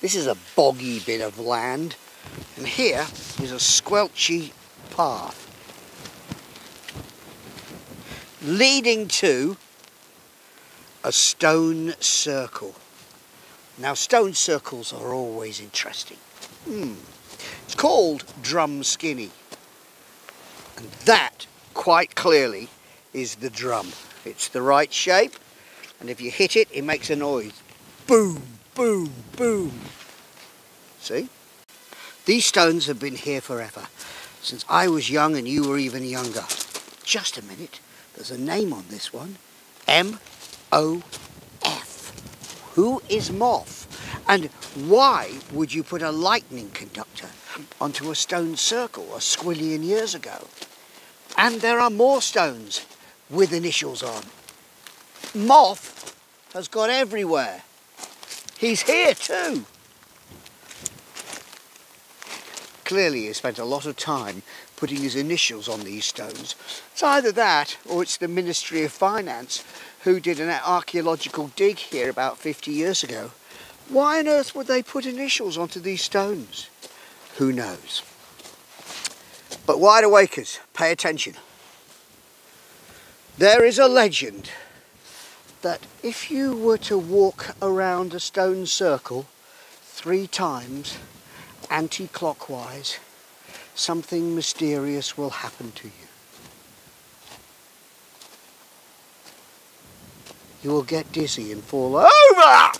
This is a boggy bit of land. And here is a squelchy path. Leading to a stone circle. Now stone circles are always interesting. Hmm. It's called Drumskinny. And that, quite clearly, is the drum. It's the right shape, and if you hit it, it makes a noise. Boom, boom, boom. See? These stones have been here forever, since I was young and you were even younger. Just a minute, there's a name on this one. M-O-F. Who is Moth? And why would you put a lightning conductor onto a stone circle a squillion years ago? And there are more stones with initials on. Moth has got everywhere. He's here too. Clearly he spent a lot of time putting his initials on these stones. It's either that or it's the Ministry of Finance who did an archaeological dig here about 50 years ago. Why on earth would they put initials onto these stones? Who knows? But wide awakers, pay attention. There is a legend that if you were to walk around a stone circle three times anti-clockwise, something mysterious will happen to you. You will get dizzy and fall over.